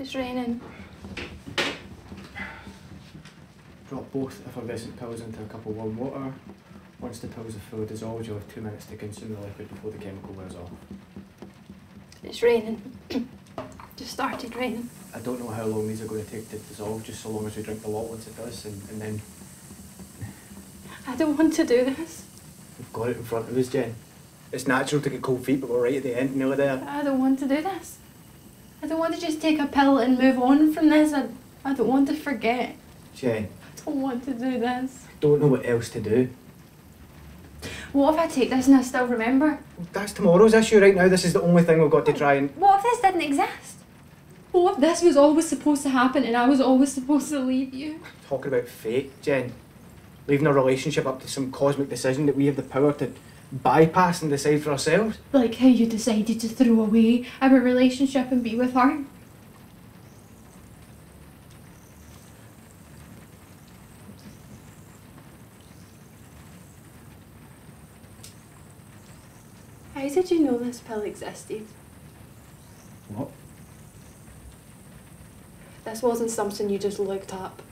It's raining. Drop both effervescent pills into a cup of warm water. Once the pills are fully dissolved, you'll have two minutes to consume the liquid before the chemical wears off. It's raining. Just started raining. I don't know how long these are going to take to dissolve, just so long as we drink the lot once it does, and, and then I don't want to do this. we've got it in front of us, Jen. It's natural to get cold feet, but we're right at the end, nearly there. I don't want to do this. I don't want to just take a pill and move on from this. I, I don't want to forget. Jen, I don't want to do this. I don't know what else to do. What if I take this and I still remember? That's tomorrow's issue right now. This is the only thing we've got to try and. What if this didn't exist? What if this was always supposed to happen and I was always supposed to leave you? Talking about fate, Jen. Leaving a relationship up to some cosmic decision that we have the power to bypass and decide for ourselves. Like how you decided to throw away our relationship and be with her. How did you know this pill existed? What? This wasn't something you just looked up.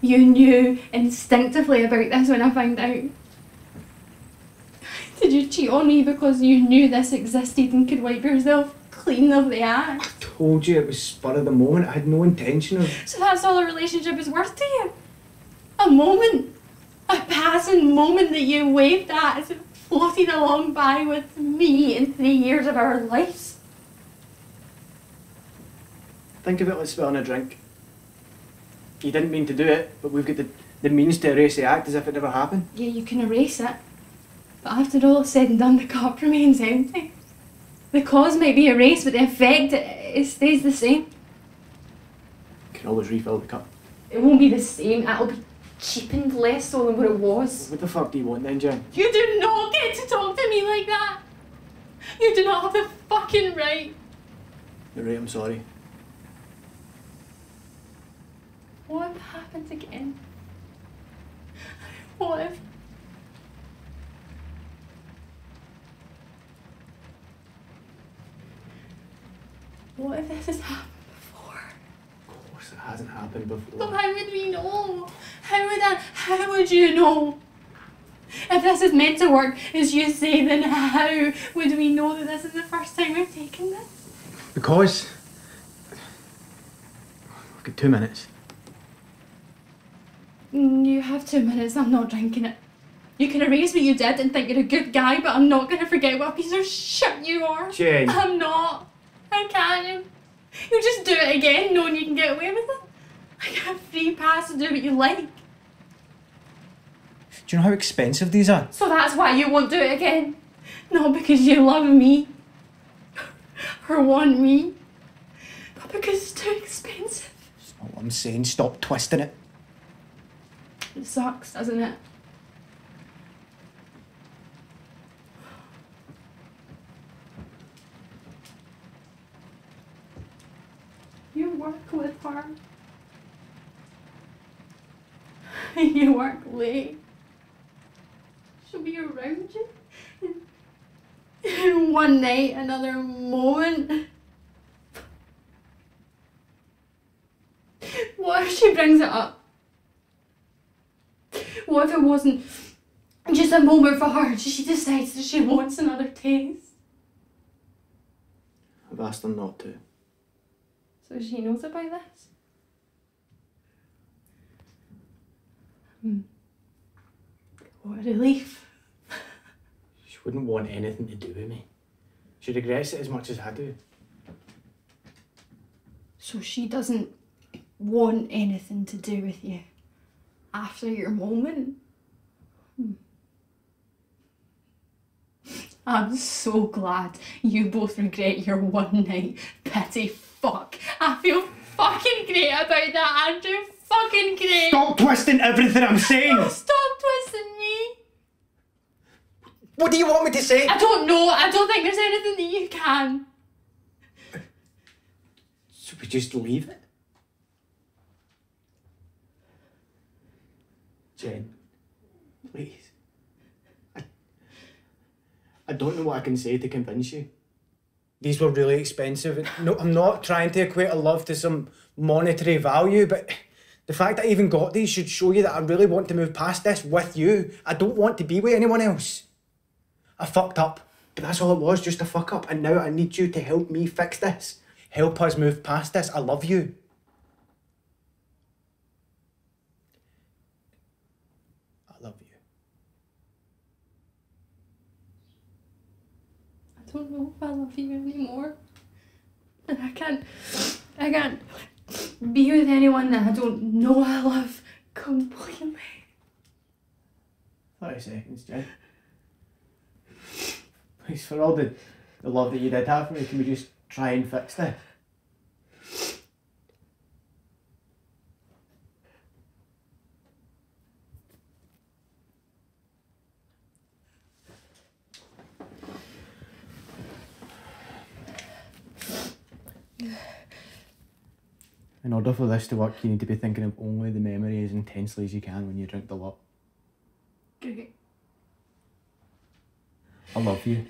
You knew instinctively about this when I found out. Did you cheat on me because you knew this existed and could wipe yourself clean of the act? I told you it was spur of the moment. I had no intention of. So that's all a relationship is worth to you? A moment? A passing moment that you waved at as it floated along by with me in three years of our lives? Think of it like spilling a drink. You didn't mean to do it, but we've got the, the means to erase the act as if it never happened. Yeah, you can erase it. But after all is said and done, the cup remains empty. The cause might be erased, but the effect, it, it stays the same. You can always refill the cup. It won't be the same, it'll be cheapened less so than what it was. What the fuck do you want then, Jen? You do not get to talk to me like that! You do not have the fucking right! You're right, I'm sorry. What if it happens again? What if. What if this has happened before? Of course, it hasn't happened But before. how would we know? How would I, how would you know? If this is meant to work, as you say, then how would we know that this is the first time we've taken this? Because. We've got two minutes. You have two minutes, I'm not drinking it. You can erase what you did and think you're a good guy, but I'm not gonna forget what a piece of shit you are. Jane. I'm not. How can you? You just do it again knowing you can get away with it. Like a free pass to do what you like. Do you know how expensive these are? So that's why you won't do it again. Not because you love me or want me, but because it's too expensive. That's not what I'm saying. Stop twisting it. It sucks, doesn't it? You work with her. you work late. She'll be around you. One night, another moment. What if she brings it up? What if it wasn't just a moment for her? She decides that she wants another taste. I've asked her not to. So she knows about this? Hmm. What a relief. She wouldn't want anything to do with me. She regrets it as much as I do. So she doesn't want anything to do with you after your moment? Hmm. I'm so glad you both regret your one night. petty fuck. I feel fucking great about that, Andrew. Fucking great. Stop twisting everything I'm saying! Stop twisting me. What do you want me to say? I don't know. I don't think there's anything that you can. Should we just leave it? Jen, please. I, I don't know what I can say to convince you. these were really expensive. No, I'm not trying to equate a love to some monetary value, but the fact that I even got these should show you that I really want to move past this with you. I don't want to be with anyone else. I fucked up, but that's all it was, just a fuck up. And now I need you to help me fix this. Help us move past this. I love you. I love you. I don't know if I love you anymore. And I can't I can't be with anyone that I don't know I love completely. 30 seconds, Jen. Please, for all the, the love that you did have for me, can we just try and fix this? In order for this to work, you need to be thinking of only the memory as intensely as you can when you drink the lot. Okay. I love you.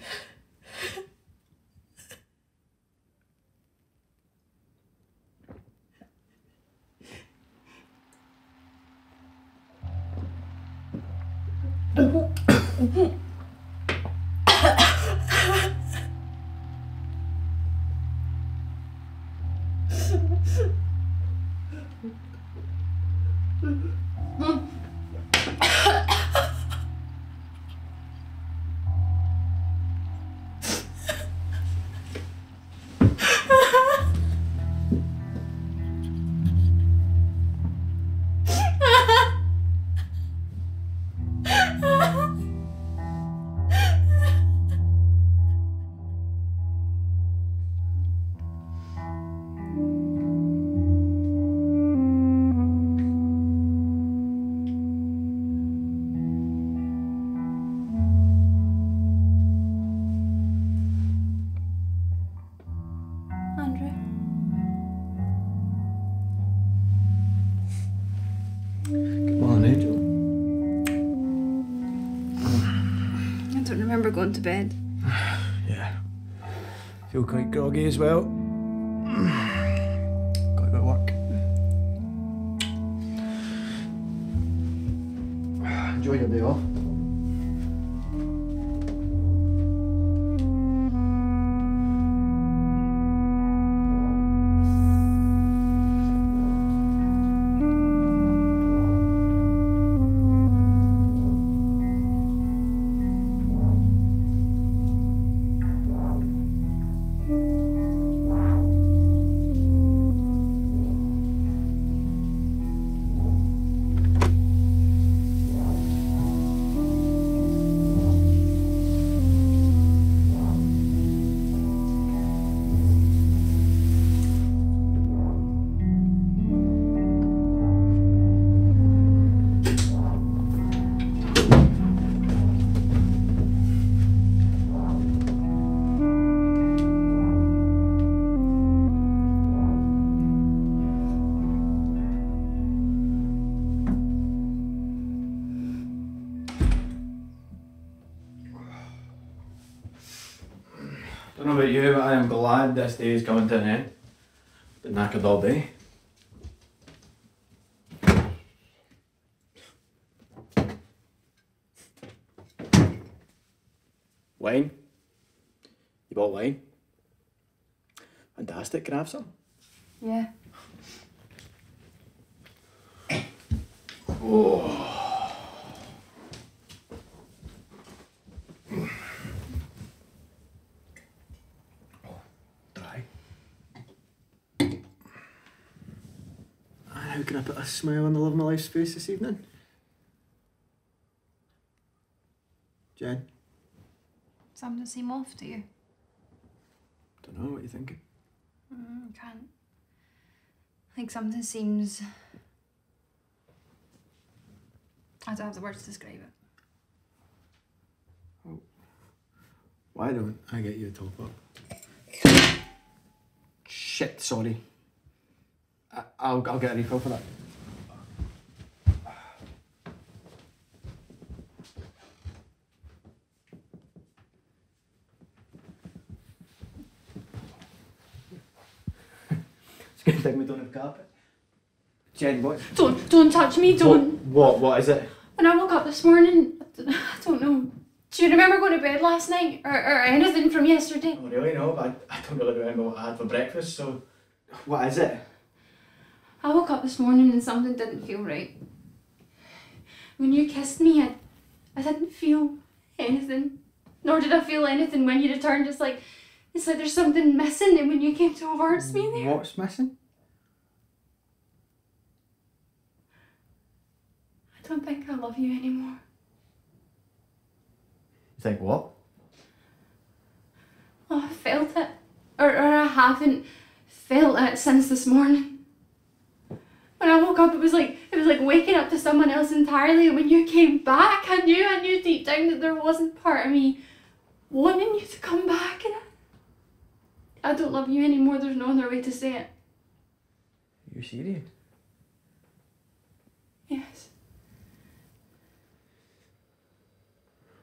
Going to bed. Yeah. Feel quite groggy as well. Got a bit work. Enjoy your day off. Don't know about you, but I am glad this day is coming to an end. Been knackered all day. Wine? You bought wine? Fantastic, can I have some? Yeah. Dry. How can I put a smile on the love of my life's face this evening? Jen, Something to seem off to you. don't know what you thinking. Mm, can't. I think something seems. I don't have the words to describe it. Why don't I get you a top up? Shit, sorry. I- I'll, I'll get a refill for that. It's gonna thing we don't have carpet. Jen, what? Don't, don't touch me, don't. What? What, what is it? When I woke up this morning, I don't know. Do you remember going to bed last night? Or, or anything from yesterday? I don't really know, but I, I don't really remember what I had for breakfast, so. What is it? Up this morning and something didn't feel right. When you kissed me, I, I didn't feel anything. Nor did I feel anything when you returned. It's like, it's like there's something missing and when you came towards me there. What's missing? I don't think I love you anymore. You think what? Oh, I felt it. Or, or I haven't felt it since this morning. When I woke up, it was like it was like waking up to someone else entirely. And when you came back, I knew I knew deep down that there wasn't part of me wanting you to come back. And I, I don't love you anymore. There's no other way to say it. You're serious? Yes.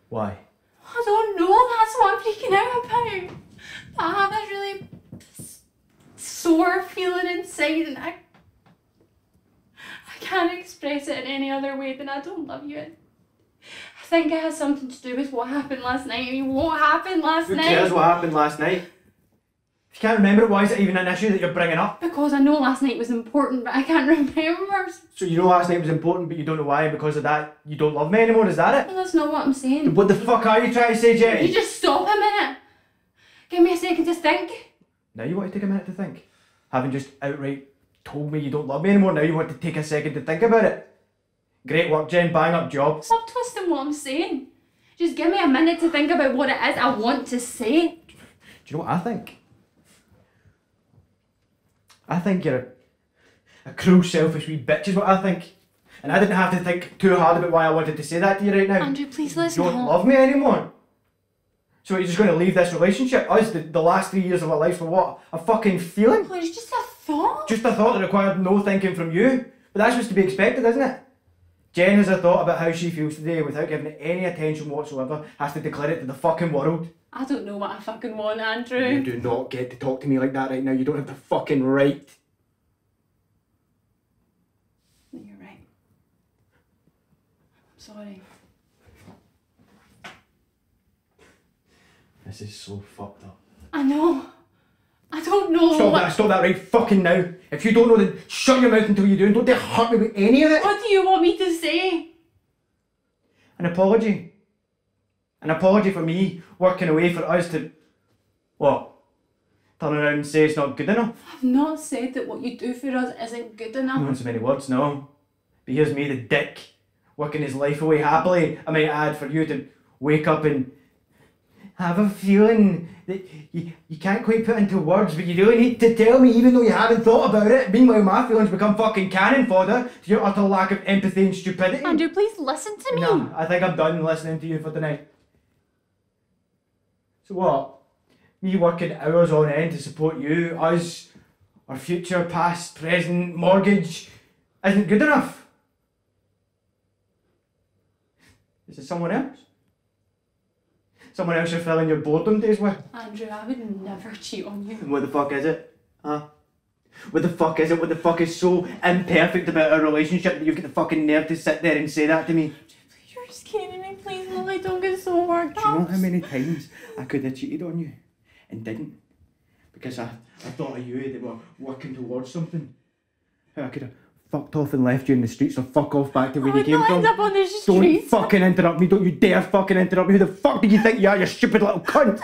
Why? I don't know. That's what I'm freaking out about. I have this really sore feeling inside, and I I can't express it in any other way than I don't love you. I think it has something to do with what happened last night. I mean, what happened last Who night? cares what happened last night? If you can't remember it, why is it even an issue that you're bringing up? Because I know last night was important, but I can't remember. So you know last night was important, but you don't know why, and because of that, you don't love me anymore, is that it? Well, that's not what I'm saying. What the fuck are you trying to say, Jenny? You just stop a minute. Give me a second to think. Now you want to take a minute to think. Having just outright told me you don't love me anymore, now you want to take a second to think about it. Great work, Jen, bang up job. Stop twisting what I'm saying. Just give me a minute to think about what it is I want to say. Do you know what I think? I think you're a, a cruel, selfish wee bitch, is what I think. And I didn't have to think too hard about why I wanted to say that to you right now. Andrew, please listen. you don't love me anymore. So you're just going to leave this relationship? Us, the, the last three years of our lives for what? A fucking feeling? Oh, it's just a thought. Just a thought that required no thinking from you. But that's what's to be expected, isn't it? Jen has a thought about how she feels today without giving it any attention whatsoever, has to declare it to the fucking world. I don't know what I fucking want, Andrew. You do not get to talk to me like that right now. You don't have the fucking right. You're right. I'm sorry. This is so fucked up. I know. I don't know Stop that, stop that right fucking now. If you don't know, then shut your mouth until you do and don't dare hurt me with any of it. What do you want me to say? An apology. An apology for me working away for us to. What? Turn around and say it's not good enough? I've not said that what you do for us isn't good enough. Not so many words, no. But here's me, the dick, working his life away happily, I might add, for you to wake up and have a feeling that you, you can't quite put into words, but you really need to tell me, even though you haven't thought about it. Meanwhile, my feelings become fucking cannon fodder to your utter lack of empathy and stupidity. Andrew, please listen to me. No, I think I'm done listening to you for tonight. So what? Me working hours on end to support you, us, our future, past, present, mortgage, isn't good enough. Is it someone else? Someone else you're filling your boredom days with? Andrew, I would never cheat on you. And what the fuck is it? Huh? What the fuck is it? What the fuck is so imperfect about our relationship that you've got the fucking nerve to sit there and say that to me? You're just kidding me. Please, Lily, don't get so worked up. Do you know how many times I could have cheated on you and didn't? Because I, I thought of you that were working towards something. How I could have fucked off and left you in the streets or fuck off back to where I you came from. end up on the Don't fucking interrupt me. Don't you dare fucking interrupt me. Who the fuck do you think you are, you stupid little cunt?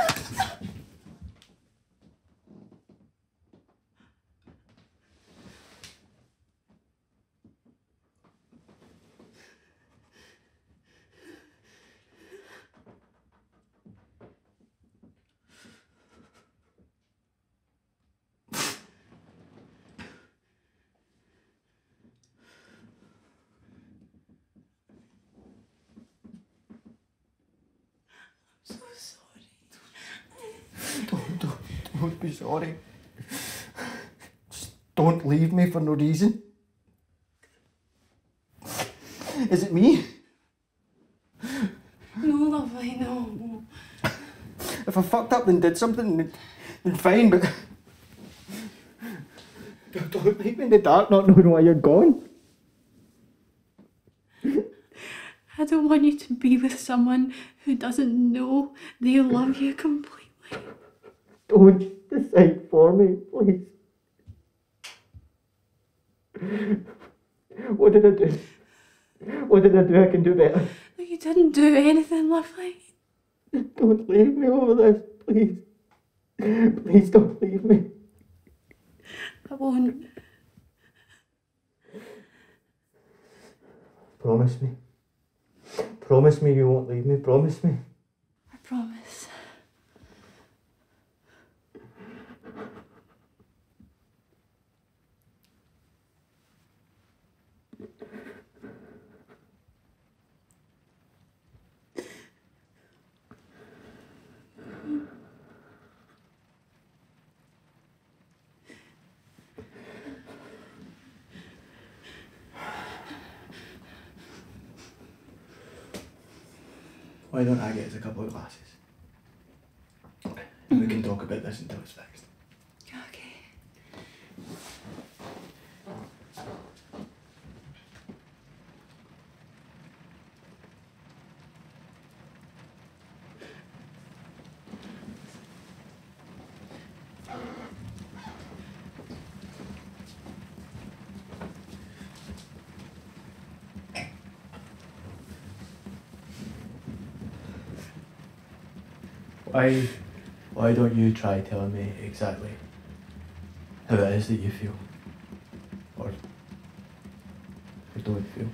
so sorry. Don't, don't, don't be sorry. Just don't leave me for no reason. Is it me? No, love, I know. If I fucked up and did something, then, then fine, but. Don't leave me in the dark not knowing why you're gone. I don't want you to be with someone who doesn't know they love you completely. Don't decide for me, please. What did I do? What did I do I can do better? No, you didn't do anything, lovely. Don't leave me over this, please. Please don't leave me. I won't. Promise me. Promise me you won't leave me. Promise me. I promise. Why don't I get us a couple of glasses? And we can talk about this until it's fixed. Okay. Why, why don't you try telling me exactly how it is that you feel? Or, or don't feel?